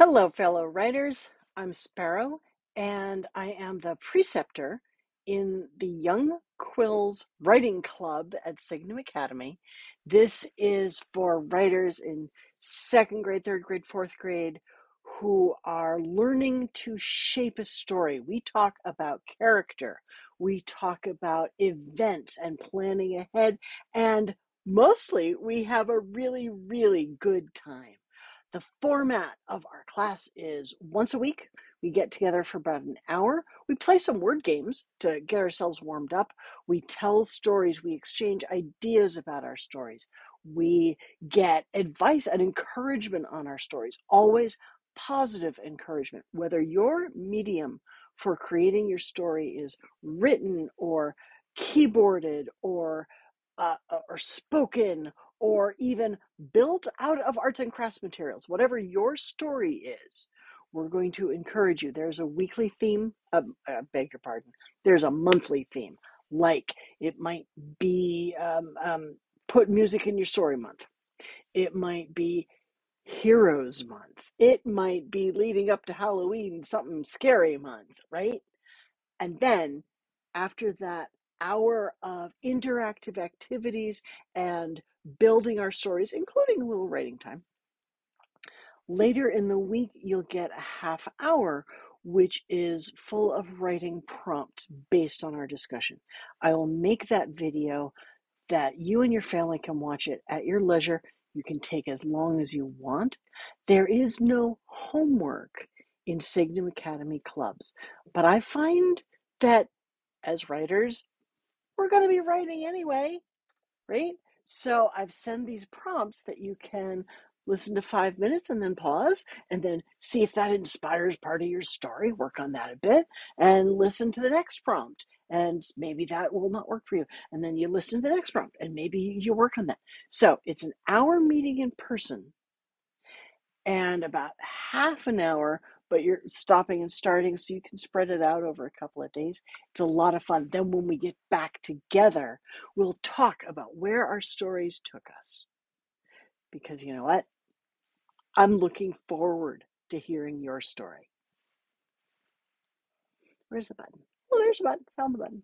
Hello, fellow writers. I'm Sparrow, and I am the preceptor in the Young Quills Writing Club at Signum Academy. This is for writers in second grade, third grade, fourth grade who are learning to shape a story. We talk about character, we talk about events and planning ahead, and mostly we have a really, really good time. The format of our class is once a week. We get together for about an hour. We play some word games to get ourselves warmed up. We tell stories. We exchange ideas about our stories. We get advice and encouragement on our stories. Always positive encouragement. Whether your medium for creating your story is written or keyboarded or uh, or spoken or even built out of arts and crafts materials, whatever your story is, we're going to encourage you. There's a weekly theme, uh, uh, beg your pardon, there's a monthly theme. Like it might be um, um, put music in your story month, it might be Heroes Month, it might be leading up to Halloween, something scary month, right? And then after that hour of interactive activities and building our stories, including a little writing time, later in the week, you'll get a half hour, which is full of writing prompts based on our discussion. I will make that video that you and your family can watch it at your leisure. You can take as long as you want. There is no homework in Signum Academy clubs, but I find that as writers, we're going to be writing anyway, right? So I've sent these prompts that you can listen to five minutes and then pause and then see if that inspires part of your story. Work on that a bit and listen to the next prompt. And maybe that will not work for you. And then you listen to the next prompt and maybe you work on that. So it's an hour meeting in person and about half an hour, but you're stopping and starting so you can spread it out over a couple of days. It's a lot of fun. Then, when we get back together, we'll talk about where our stories took us. Because you know what? I'm looking forward to hearing your story. Where's the button? Oh, there's the button. Found the button.